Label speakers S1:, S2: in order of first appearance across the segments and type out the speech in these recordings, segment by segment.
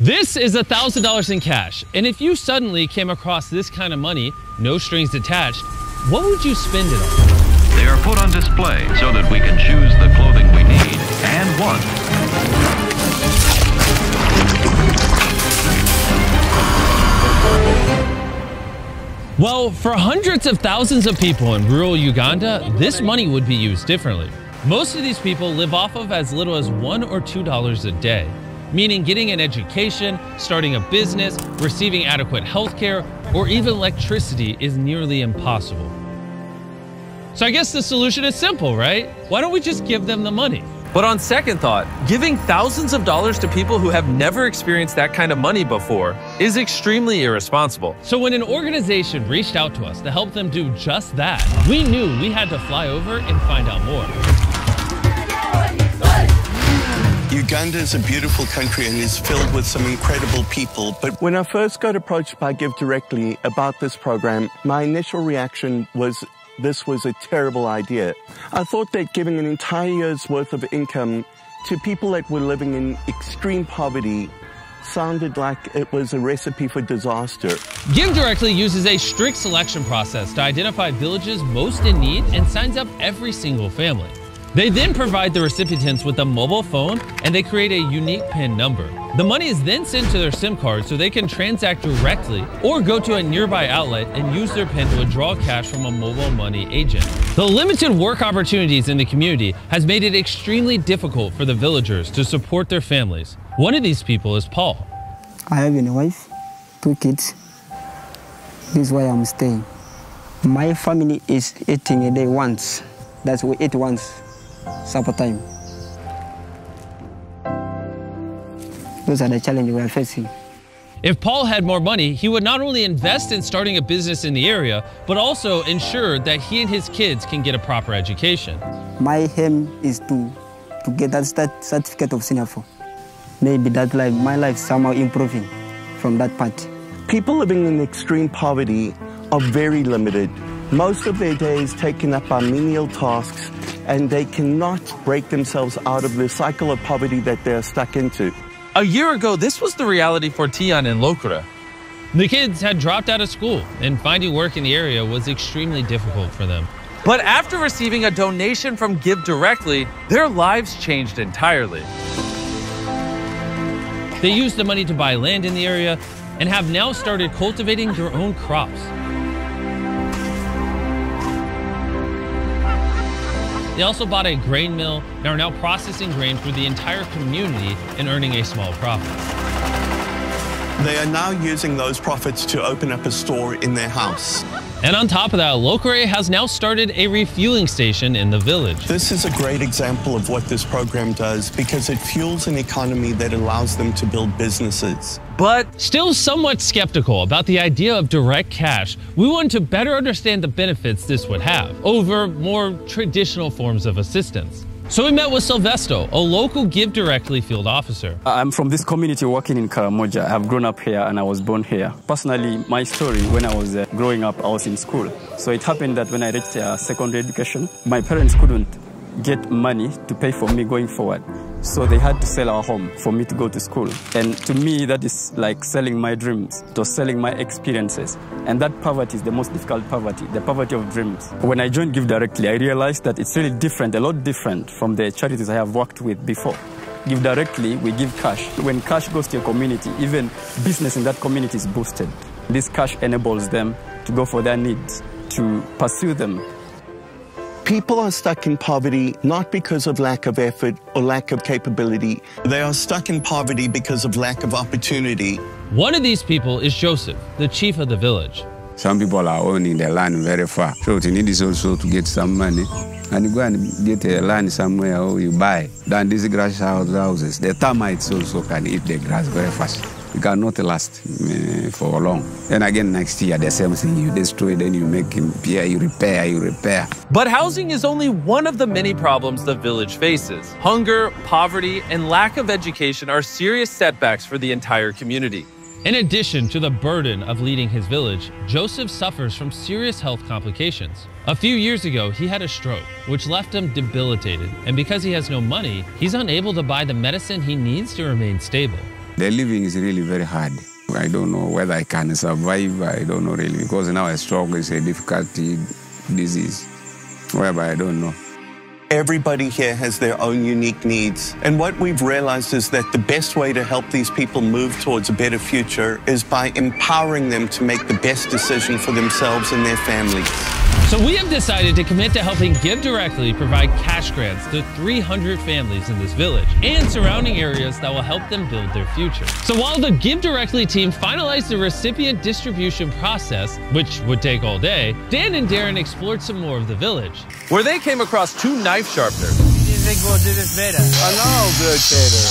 S1: This is $1,000 in cash. And if you suddenly came across this kind of money, no strings attached, what would you spend it on?
S2: They are put on display so that we can choose the clothing we need and want.
S1: Well, for hundreds of thousands of people in rural Uganda, this money would be used differently. Most of these people live off of as little as one or two dollars a day, meaning getting an education, starting a business, receiving adequate health care, or even electricity is nearly impossible. So I guess the solution is simple, right? Why don't we just give them the money?
S3: But on second thought, giving thousands of dollars to people who have never experienced that kind of money before is extremely irresponsible.
S1: So when an organization reached out to us to help them do just that, we knew we had to fly over and find out more.
S4: Uganda is a beautiful country and is filled with some incredible people. But when I first got approached by Give Directly about this program, my initial reaction was this was a terrible idea. I thought that giving an entire year's worth of income to people that were living in extreme poverty sounded like it was a recipe for disaster.
S1: Give Directly uses a strict selection process to identify villages most in need and signs up every single family. They then provide the recipients with a mobile phone and they create a unique PIN number. The money is then sent to their SIM card so they can transact directly or go to a nearby outlet and use their PIN to withdraw cash from a mobile money agent. The limited work opportunities in the community has made it extremely difficult for the villagers to support their families. One of these people is Paul.
S5: I have a wife, two kids. This is why I'm staying. My family is eating a day once. That's we eat once, supper time. Those are the challenges we are facing.
S1: If Paul had more money, he would not only invest in starting a business in the area, but also ensure that he and his kids can get a proper education.
S5: My aim is to, to get that cert- certificate of Singapore. Maybe that life, my life somehow improving from that part.
S4: People living in extreme poverty are very limited. Most of their day is taken up by menial tasks and they cannot break themselves out of the cycle of poverty that they're stuck into.
S3: A year ago, this was the reality for Tian and Lokura.
S1: The kids had dropped out of school, and finding work in the area was extremely difficult for them.
S3: But after receiving a donation from Give Directly, their lives changed entirely.
S1: They used the money to buy land in the area and have now started cultivating their own crops. They also bought a grain mill and are now processing grain for the entire community and earning a small profit.
S4: They are now using those profits to open up a store in their house.
S1: And on top of that, Lokore has now started a refueling station in the village.
S4: This is a great example of what this program does because it fuels an economy that allows them to build businesses.
S3: But
S1: Still somewhat skeptical about the idea of direct cash, we wanted to better understand the benefits this would have over more traditional forms of assistance. So we met with Silvesto, a local Give Directly field officer.
S6: I'm from this community working in Karamoja. I've grown up here and I was born here. Personally, my story when I was uh, growing up, I was in school. So it happened that when I reached uh, secondary education, my parents couldn't get money to pay for me going forward. So they had to sell our home for me to go to school. And to me, that is like selling my dreams, to selling my experiences. And that poverty is the most difficult poverty, the poverty of dreams. When I joined Give Directly, I realized that it's really different, a lot different from the charities I have worked with before. Give Directly, we give cash. When cash goes to a community, even business in that community is boosted. This cash enables them to go for their needs, to pursue them.
S4: People are stuck in poverty not because of lack of effort or lack of capability. They are stuck in poverty because of lack of opportunity.
S1: One of these people is Joseph, the chief of the village.
S7: Some people are owning the land very far. So what you need is also to get some money and you go and get a land somewhere or you buy. Then these grass houses, the termites also can eat the grass very fast. You cannot last uh, for long. And again next year the same thing. You destroy, then you make him repair, you repair, you repair.
S3: But housing is only one of the many problems the village faces. Hunger, poverty, and lack of education are serious setbacks for the entire community.
S1: In addition to the burden of leading his village, Joseph suffers from serious health complications. A few years ago, he had a stroke, which left him debilitated, and because he has no money, he's unable to buy the medicine he needs to remain stable.
S7: The living is really very hard. I don't know whether I can survive. I don't know really because now a stroke is a difficult disease, whereby I don't know.
S4: Everybody here has their own unique needs. And what we've realized is that the best way to help these people move towards a better future is by empowering them to make the best decision for themselves and their families.
S1: So we have decided to commit to helping Give Directly provide cash grants to 300 families in this village and surrounding areas that will help them build their future. So while the Give Directly team finalized the recipient distribution process, which would take all day, Dan and Darren explored some more of the village.
S3: Where they came across two knife sharpeners.
S8: You think we'll do this better?
S9: I know, good better.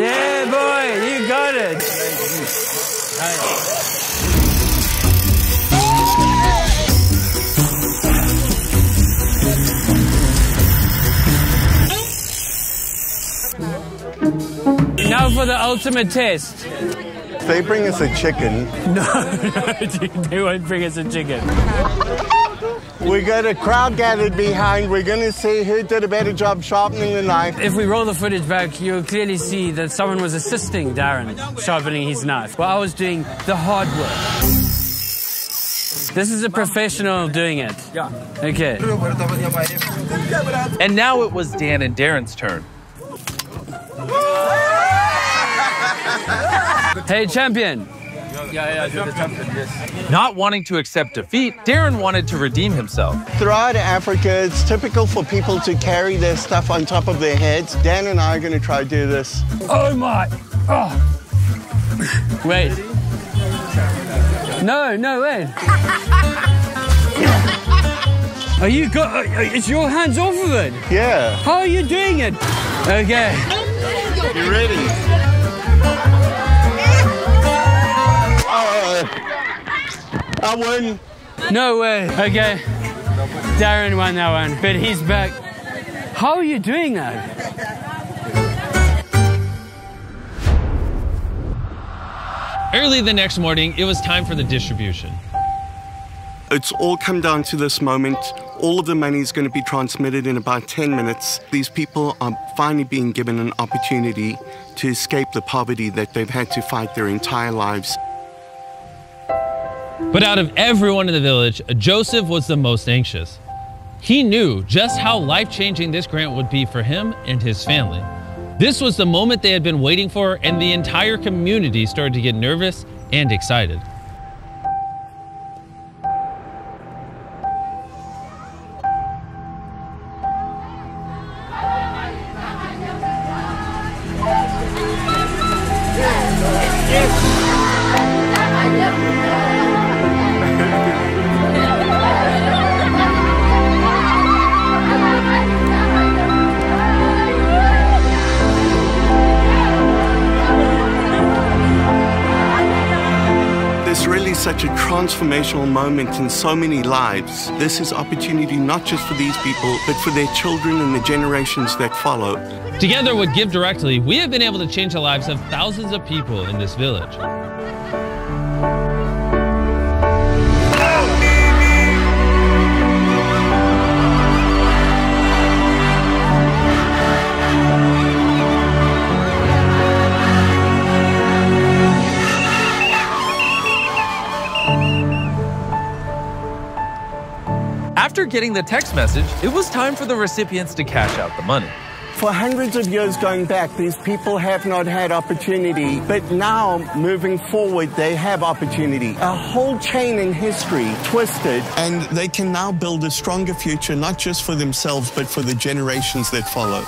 S8: Yeah, boy, you got it. Now for the ultimate test.
S9: They bring us a chicken.
S8: No, no, they won't bring us a chicken.
S9: We got a crowd gathered behind. We're going to see who did a better job sharpening the knife.
S8: If we roll the footage back, you'll clearly see that someone was assisting Darren sharpening his knife while I was doing the hard work. This is a professional doing it. Yeah. Okay.
S3: And now it was Dan and Darren's turn.
S8: Hey, champion. Yeah, yeah, yeah the champion. Yes.
S3: Not wanting to accept defeat, Darren wanted to redeem himself.
S9: Throughout Africa, it's typical for people to carry their stuff on top of their heads. Dan and I are going to try to do this.
S8: Oh my. Oh. Wait. No, no, wait. Are you got? It's your hands off of it.
S9: Yeah.
S8: How are you doing it? Okay.
S9: You ready? I win.
S8: No way. Okay. Darren won that one, but he's back. How are you doing that?
S1: Early the next morning, it was time for the distribution.
S4: It's all come down to this moment. All of the money is going to be transmitted in about 10 minutes. These people are finally being given an opportunity to escape the poverty that they've had to fight their entire lives.
S1: But out of everyone in the village, Joseph was the most anxious. He knew just how life changing this grant would be for him and his family. This was the moment they had been waiting for, and the entire community started to get nervous and excited.
S4: Such a transformational moment in so many lives. This is opportunity not just for these people, but for their children and the generations that follow.
S1: Together with Give Directly, we have been able to change the lives of thousands of people in this village.
S3: After getting the text message, it was time for the recipients to cash out the money.
S4: For hundreds of years going back, these people have not had opportunity, but now moving forward, they have opportunity. A whole chain in history twisted, and they can now build a stronger future, not just for themselves, but for the generations that follow.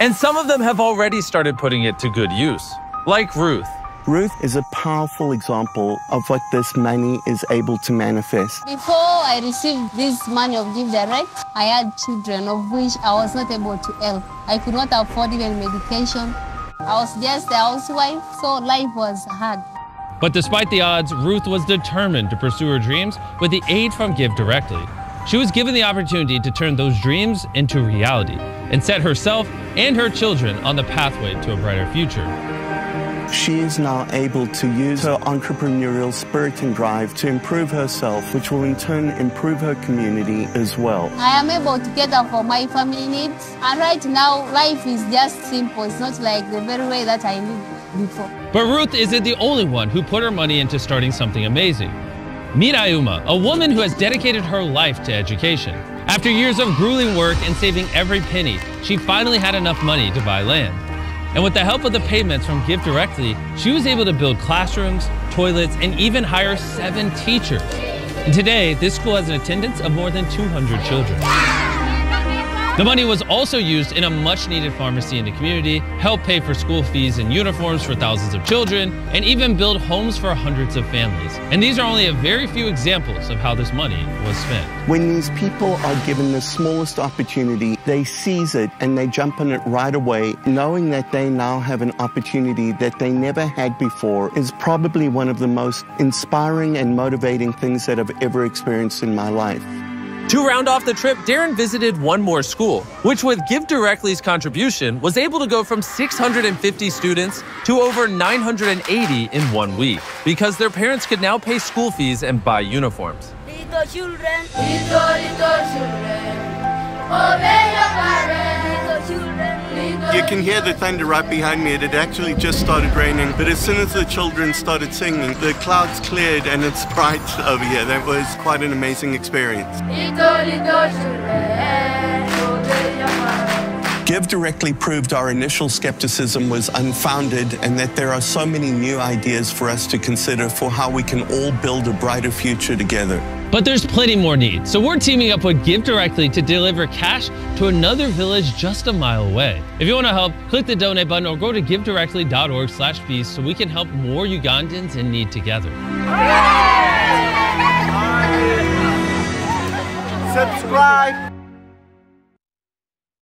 S3: And some of them have already started putting it to good use, like Ruth.
S4: Ruth is a powerful example of what this money is able to manifest.
S10: Before I received this money of Give Direct, I had children of which I was not able to help. I could not afford even medication. I was just a housewife, so life was hard.
S1: But despite the odds, Ruth was determined to pursue her dreams with the aid from Give Directly. She was given the opportunity to turn those dreams into reality and set herself and her children on the pathway to a brighter future.
S4: She she is now able to use her entrepreneurial spirit and drive to improve herself, which will in turn improve her community as well.
S10: I am able to cater for my family needs. And right now, life is just simple. It's not like the very way that I lived before.
S1: But Ruth isn't the only one who put her money into starting something amazing. Meet Ayuma, a woman who has dedicated her life to education. After years of grueling work and saving every penny, she finally had enough money to buy land. And with the help of the payments from Give Directly, she was able to build classrooms, toilets, and even hire seven teachers. And today, this school has an attendance of more than 200 children. The money was also used in a much needed pharmacy in the community, help pay for school fees and uniforms for thousands of children, and even build homes for hundreds of families. And these are only a very few examples of how this money was spent.
S4: When these people are given the smallest opportunity, they seize it and they jump on it right away, knowing that they now have an opportunity that they never had before is probably one of the most inspiring and motivating things that I've ever experienced in my life.
S3: To round off the trip, Darren visited one more school, which with Give Directly's contribution was able to go from 650 students to over 980 in one week because their parents could now pay school fees and buy uniforms.
S11: Little children, little, little children, obey your parents, little children.
S9: You can hear the thunder right behind me. It had actually just started raining, but as soon as the children started singing, the clouds cleared and it's bright over here. That was quite an amazing experience.
S4: Give Directly proved our initial skepticism was unfounded and that there are so many new ideas for us to consider for how we can all build a brighter future together.
S1: But there's plenty more need. So we're teaming up with Give Directly to deliver cash to another village just a mile away. If you want to help, click the donate button or go to givedirectly.org slash beast so we can help more Ugandans in need together.
S9: Subscribe.